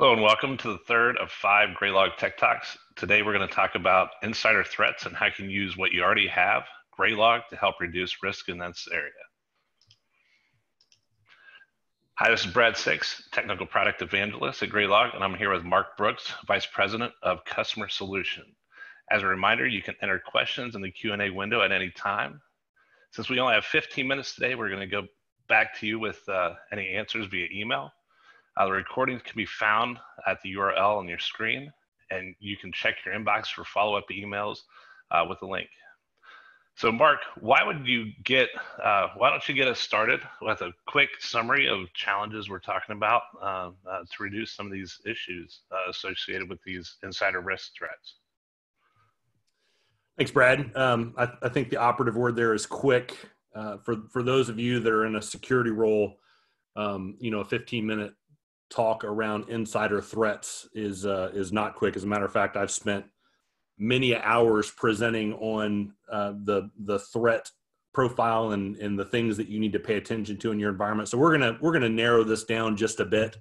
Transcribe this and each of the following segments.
Hello and welcome to the third of five Graylog Tech Talks. Today we're going to talk about insider threats and how you can use what you already have, Graylog, to help reduce risk in this area. Hi, this is Brad Six, Technical Product Evangelist at Graylog, and I'm here with Mark Brooks, Vice President of Customer Solution. As a reminder, you can enter questions in the Q&A window at any time. Since we only have 15 minutes today, we're going to go back to you with uh, any answers via email. Uh, the recordings can be found at the URL on your screen, and you can check your inbox for follow-up emails uh, with the link. So, Mark, why would you get? Uh, why don't you get us started with a quick summary of challenges we're talking about uh, uh, to reduce some of these issues uh, associated with these insider risk threats? Thanks, Brad. Um, I, I, think the operative word there is quick. for for those of you that are in a security role, um, you know, a 15 minute talk around insider threats is uh, is not quick. As a matter of fact, I've spent many hours presenting on uh, the the threat profile and and the things that you need to pay attention to in your environment. So we're gonna we're gonna narrow this down just a bit.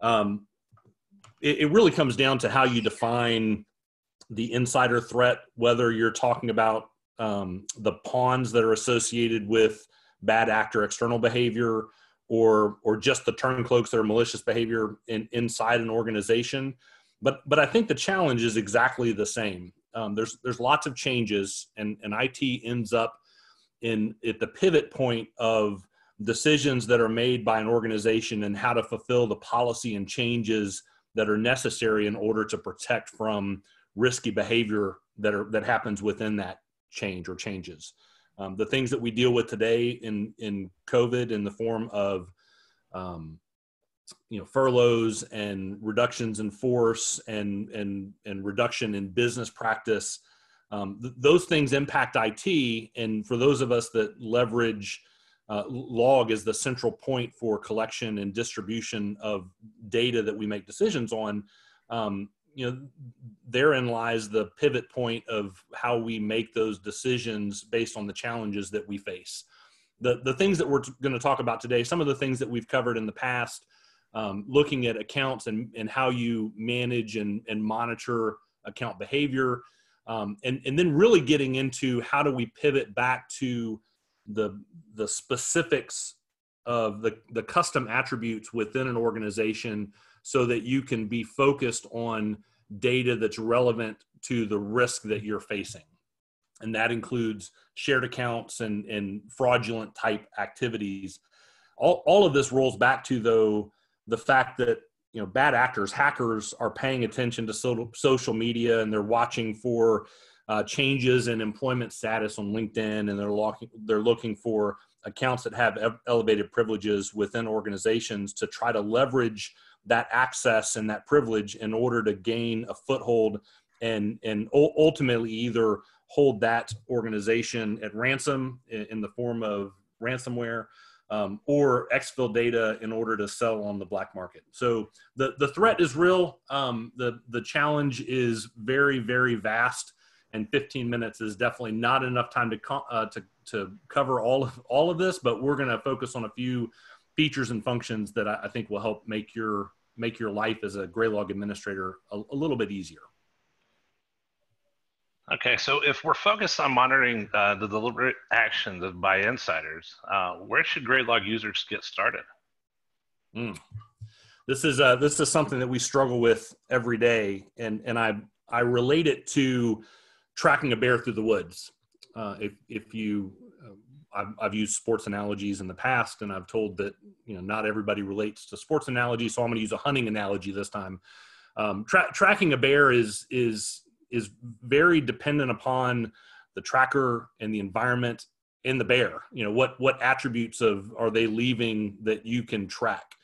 Um, it, it really comes down to how you define the insider threat, whether you're talking about um, the pawns that are associated with bad actor external behavior or or just the turncloaks that are malicious behavior in, inside an organization. But but I think the challenge is exactly the same. Um, there's there's lots of changes, and and IT ends up in at the pivot point of decisions that are made by an organization and how to fulfill the policy and changes that are necessary in order to protect from risky behavior that are that happens within that change or changes. Um, the things that we deal with today in in COVID in the form of um, you know furloughs and reductions in force and and and reduction in business practice um, th- those things impact IT and for those of us that leverage uh, log as the central point for collection and distribution of data that we make decisions on um, you know therein lies the pivot point of how we make those decisions based on the challenges that we face. The the things that we're going to talk about today some of the things that we've covered in the past um, looking at accounts and, and how you manage and, and monitor account behavior um, and, and then really getting into how do we pivot back to the the specifics of the, the custom attributes within an organization so that you can be focused on data that's relevant to the risk that you're facing. And that includes shared accounts and, and fraudulent type activities. All, all of this rolls back to, though, the fact that you know bad actors hackers are paying attention to so, social media and they're watching for uh, changes in employment status on linkedin and they're looking they're looking for accounts that have elevated privileges within organizations to try to leverage that access and that privilege in order to gain a foothold and and ultimately either hold that organization at ransom in the form of ransomware um, or exfil data in order to sell on the black market. So the, the threat is real. Um, the, the challenge is very, very vast and 15 minutes is definitely not enough time to, uh, to, to cover all of, all of this, but we're going to focus on a few features and functions that I, I think will help make your make your life as a Graylog administrator a, a little bit easier. Okay, so if we're focused on monitoring uh, the deliberate actions of by insiders, uh, where should Graylog users get started? Mm. This is uh, this is something that we struggle with every day, and and I I relate it to tracking a bear through the woods. Uh, if if you I've, I've, used sports analogies in the past, and I've told that you know not everybody relates to sports analogies, so I'm going to use a hunting analogy this time. Um, tra- tracking a bear is is is very dependent upon the tracker and the environment and the bear. You know what what attributes of are they leaving that you can track,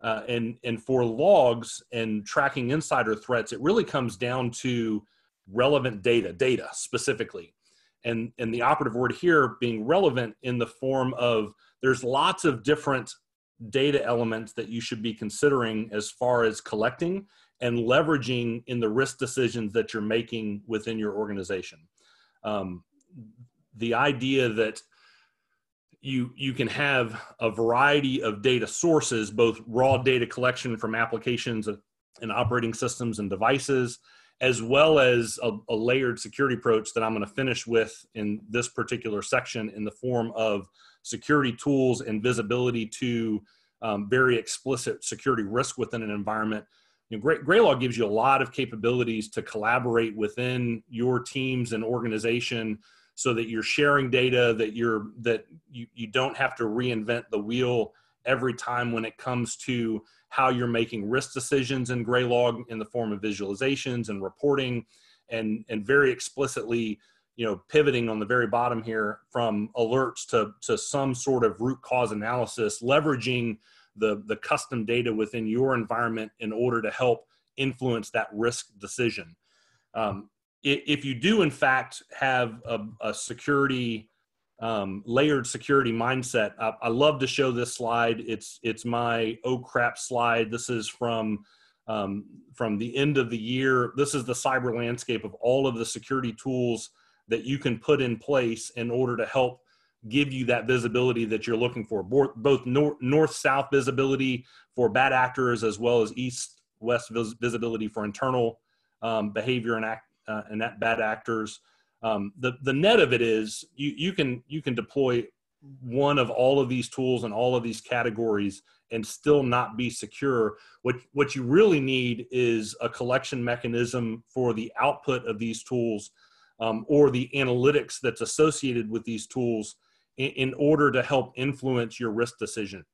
uh, and and for logs and tracking insider threats, it really comes down to relevant data, data specifically and and the operative word here being relevant in the form of there's lots of different data elements that you should be considering as far as collecting and leveraging in the risk decisions that you're making within your organization. Um, the idea that you you can have a variety of data sources both raw data collection from applications and operating systems and devices, as well as a, a layered security approach that I'm going to finish with in this particular section in the form of security tools and visibility to um, very explicit security risk within an environment. You know, Graylog gives you a lot of capabilities to collaborate within your teams and organization so that you're sharing data that you're that you, you don't have to reinvent the wheel every time when it comes to how you're making risk decisions in Graylog in the form of visualizations and reporting and and very explicitly you know pivoting on the very bottom here from alerts to to some sort of root cause analysis leveraging the the custom data within your environment in order to help influence that risk decision. Um, if you do in fact have a, a security um, layered security mindset. I, I, love to show this slide. It's it's my oh crap slide. This is from um, from the end of the year. This is the cyber landscape of all of the security tools that you can put in place in order to help give you that visibility that you're looking for. Both north south visibility for bad actors as well as east west visibility for internal um, behavior and act uh, and that bad actors um, the the net of it is you you can you can deploy one of all of these tools and all of these categories and still not be secure what what you really need is a collection mechanism for the output of these tools um, or the analytics that's associated with these tools in, in, order to help influence your risk decision.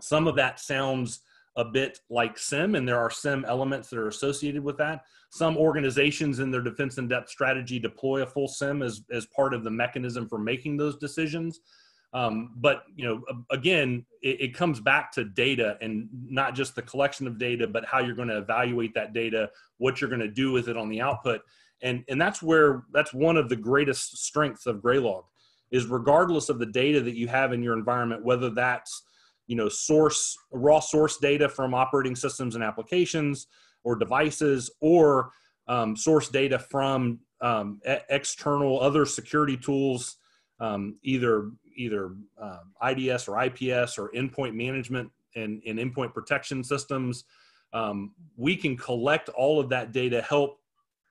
Some of that sounds a bit like SIEM, and there are SIEM elements that are associated with that. Some organizations in their defense in depth strategy deploy a full SIEM as, as part of the mechanism for making those decisions. Um, but you know, again, it, it, comes back to data and not just the collection of data, but how you're going to evaluate that data, what you're going to do with it on the output and and that's where that's one of the greatest strengths of graylog is regardless of the data that you have in your environment whether that's you know source raw source data from operating systems and applications or devices or um, source data from um, e- external other security tools um, either either um, ids or ips or endpoint management and, and endpoint protection systems. Um, we can collect all of that data help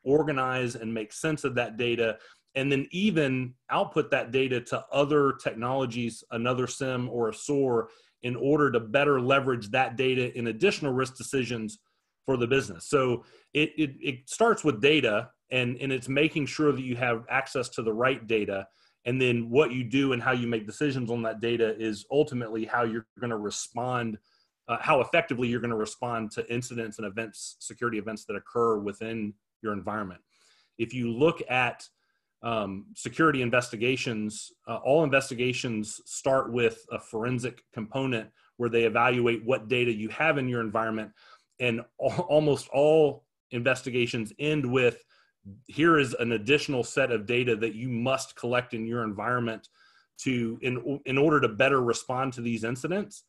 organize and make sense of that data and then even output that data to other technologies another SIEM or a SOAR in order to better leverage that data in additional risk decisions for the business so it, it, it starts with data and, and it's making sure that you have access to the right data and then what you do and how you make decisions on that data is ultimately how you're going to respond uh, how effectively you're going to respond to incidents and events security events that occur within your environment. If you look at um, security investigations, uh, all investigations start with a forensic component where they evaluate what data you have in your environment. And almost all investigations end with here is an additional set of data that you must collect in your environment to in, in order to better respond to these incidents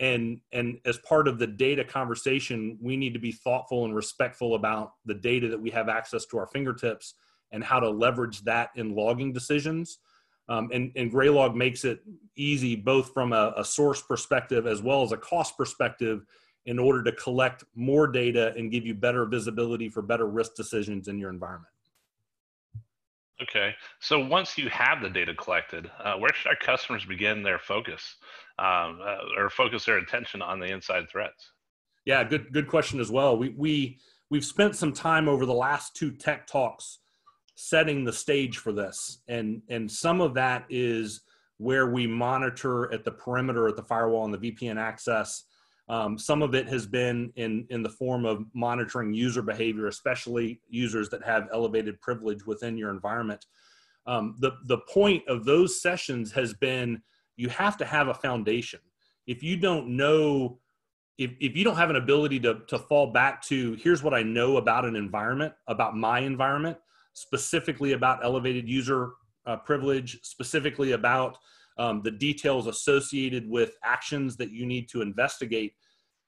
and and as part of the data conversation we need to be thoughtful and respectful about the data that we have access to our fingertips and how to leverage that in logging decisions um, and, and graylog makes it easy both from a, a source perspective as well as a cost perspective in order to collect more data and give you better visibility for better risk decisions in your environment Okay, so once you have the data collected, uh, where should our customers begin their focus um, uh, or focus their attention on the inside threats? Yeah, good good question as well. We we we've spent some time over the last two tech talks setting the stage for this, and and some of that is where we monitor at the perimeter at the firewall and the VPN access. Um, some of it has been in in the form of monitoring user behavior, especially users that have elevated privilege within your environment. Um, the the point of those sessions has been you have to have a foundation. If you don't know, if, if you don't have an ability to, to fall back to, here's what I know about an environment, about my environment, specifically about elevated user uh, privilege, specifically about um, the details associated with actions that you need to investigate,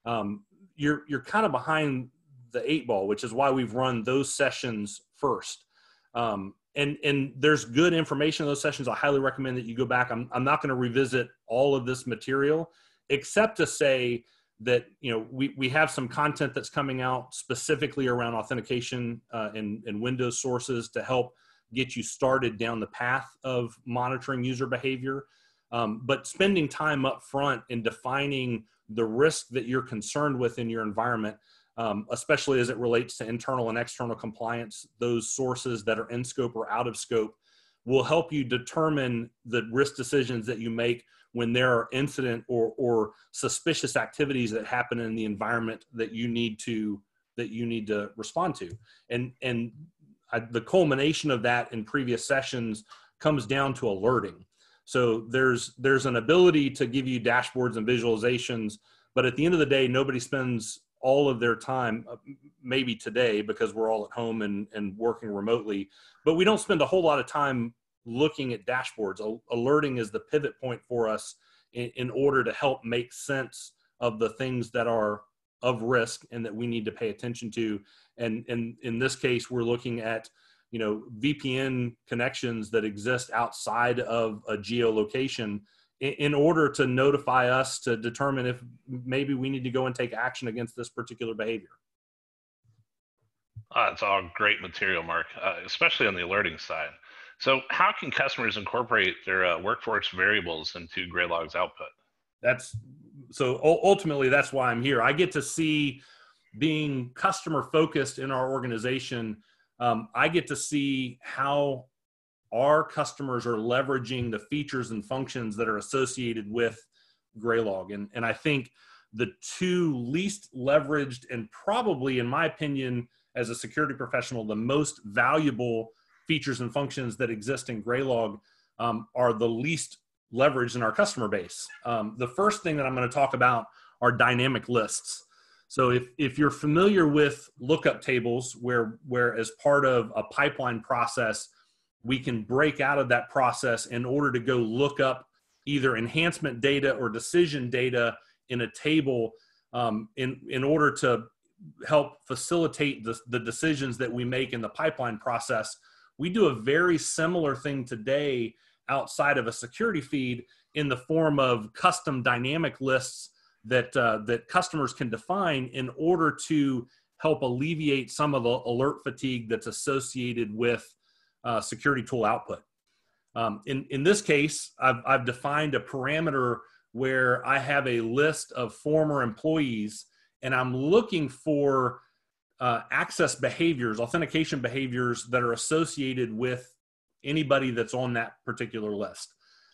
um, you're, you're kind of behind the eight ball, which is why we've run those sessions first. Um, and and there's good information in those sessions. I highly recommend that you go back. I'm I'm not going to revisit all of this material, except to say that you know we, we have some content that's coming out specifically around authentication uh, and, and windows sources to help get you started down the path of monitoring user behavior. Um, but spending time up front in defining the risk that you're concerned with in your environment um, especially as it relates to internal and external compliance those sources that are in scope or out of scope will help you determine the risk decisions that you make when there are incident or, or suspicious activities that happen in the environment that you need to that you need to respond to. And and I, the culmination of that in previous sessions comes down to alerting. So there's there's an ability to give you dashboards and visualizations but at the end of the day nobody spends all of their time uh, maybe today because we're all at home and, and working remotely but we don't spend a whole lot of time looking at dashboards. Alerting is the pivot point for us in, in order to help make sense of the things that are of risk and that we need to pay attention to. And, and in this case, we're looking at you know VPN connections that exist outside of a geolocation in, order to notify us to determine if maybe we need to go and take action against this particular behavior. Uh, it's all great material, Mark, uh, especially on the alerting side. So, how can customers incorporate their uh, workforce variables into Graylog's output? That's so ultimately that's why I'm here. I get to see being customer focused in our organization. Um, I get to see how our customers are leveraging the features and functions that are associated with Graylog, and and I think the two least leveraged and probably, in my opinion, as a security professional, the most valuable features and functions that exist in Graylog um, are the least leveraged in our customer base. Um, the first thing that I'm going to talk about are dynamic lists. So if, if you're familiar with lookup tables where, where as part of a pipeline process, we can break out of that process in order to go look up either enhancement data or decision data in a table um, in, in order to help facilitate the, the decisions that we make in the pipeline process. We do a very similar thing today outside of a security feed in the form of custom dynamic lists that uh, that customers can define in order to help alleviate some of the alert fatigue that's associated with uh, security tool output. Um, in, in this case, I've, I've defined a parameter where I have a list of former employees and I'm looking for uh, access behaviors, authentication behaviors that are associated with anybody that's on that particular list.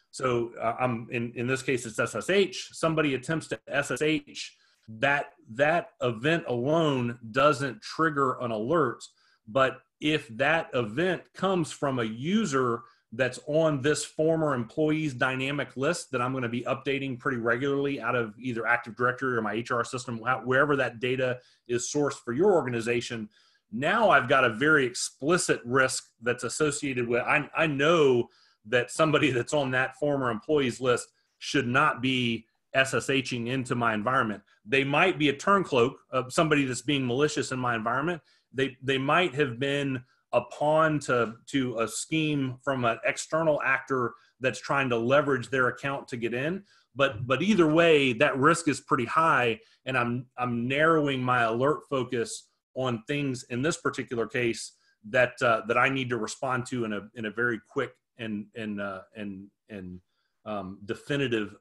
So uh, I'm in, in this case, it's SSH. Somebody attempts to SSH. That that event alone doesn't trigger an alert, but if that event comes from a user that's on this former employees dynamic list that I'm going to be updating pretty regularly out of either Active Directory or my HR system, wherever that data is sourced for your organization. Now I've got a very explicit risk that's associated with, I, I know that somebody that's on that former employees list should not be SSHing into my environment. They might be a turncloak of somebody that's being malicious in my environment. They, they might have been a pawn to to a scheme from an external actor that's trying to leverage their account to get in. But but either way that risk is pretty high and i'm i'm narrowing my alert focus on things in this particular case that uh, that i need to respond to in a in a very quick and and uh, and and um, definitive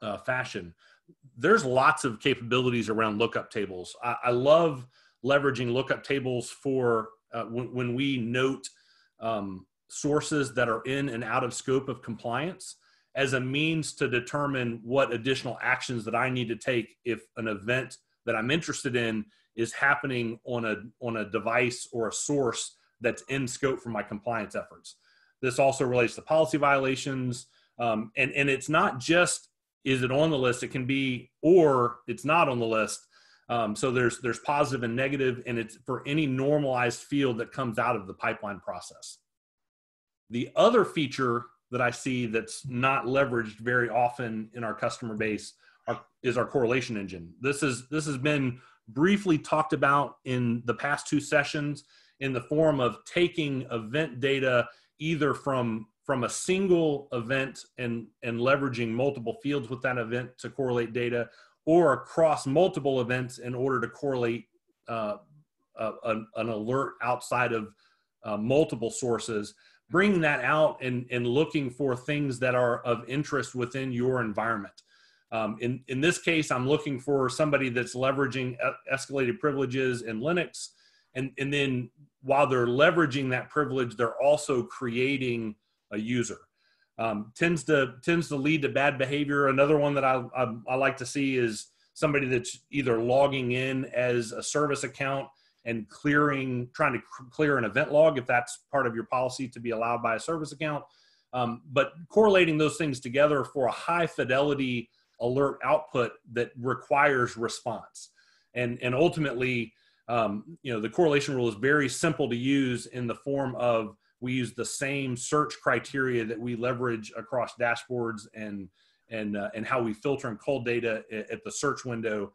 uh, fashion. There's lots of capabilities around lookup tables. I, I love leveraging lookup tables for uh, when, when, we note um, sources that are in and out of scope of compliance as a means to determine what additional actions that I need to take if an event that I'm interested in is happening on a on a device or a source that's in scope for my compliance efforts. This also relates to policy violations, um, and and it's not just is it on the list. It can be or it's not on the list. Um, so there's there's positive and negative, and it's for any normalized field that comes out of the pipeline process. The other feature that I see that's not leveraged very often in our customer base are, is our correlation engine. This is this has been briefly talked about in the past two sessions in the form of taking event data either from from a single event and and leveraging multiple fields with that event to correlate data or across multiple events in order to correlate uh, an, an, alert outside of uh, multiple sources, bringing that out and, and looking for things that are of interest within your environment. Um, in, in this case, I'm looking for somebody that's leveraging escalated privileges in Linux. And, and then while they're leveraging that privilege, they're also creating a user. Um, tends to tends to lead to bad behavior. Another one that I, I, I like to see is somebody that's either logging in as a service account and clearing, trying to clear an event log if that's part of your policy to be allowed by a service account. Um, but correlating those things together for a high fidelity alert output that requires response. And, and ultimately, um, you know, the correlation rule is very simple to use in the form of we use the same search criteria that we leverage across dashboards and and uh, and how we filter and cull data at the search window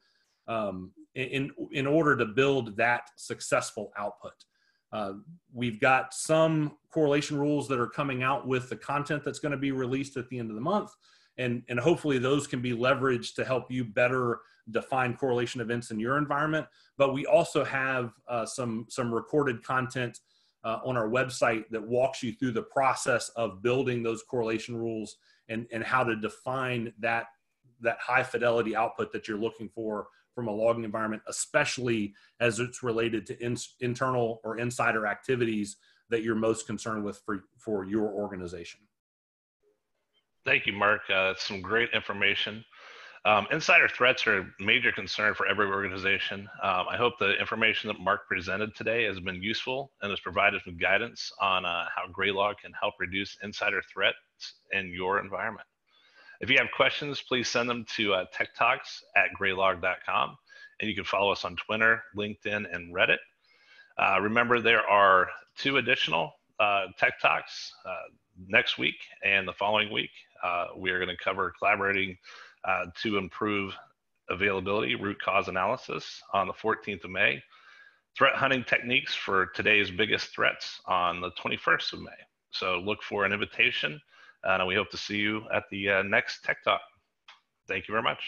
um, in in order to build that successful output. Uh, we've got some correlation rules that are coming out with the content that's going to be released at the end of the month, and and hopefully those can be leveraged to help you better define correlation events in your environment. But we also have uh, some some recorded content uh, on our website that walks you through the process of building those correlation rules and and how to define that that high fidelity output that you're looking for from a logging environment, especially as it's related to in, internal or insider activities that you're most concerned with for, for your organization. Thank you, Mark. Uh, some great information. Um, insider threats are a major concern for every organization. Um, I hope the information that Mark presented today has been useful and has provided some guidance on uh, how Graylog can help reduce insider threats in your environment. If you have questions, please send them to uh, techtalks at graylog.com. And you can follow us on Twitter, LinkedIn, and Reddit. Uh, remember, there are two additional uh, Tech Talks uh, next week and the following week. Uh, we are going to cover collaborating uh, to improve availability, root cause analysis on the 14th of May, threat hunting techniques for today's biggest threats on the 21st of May. So look for an invitation and we hope to see you at the uh, next Tech Talk. Thank you very much.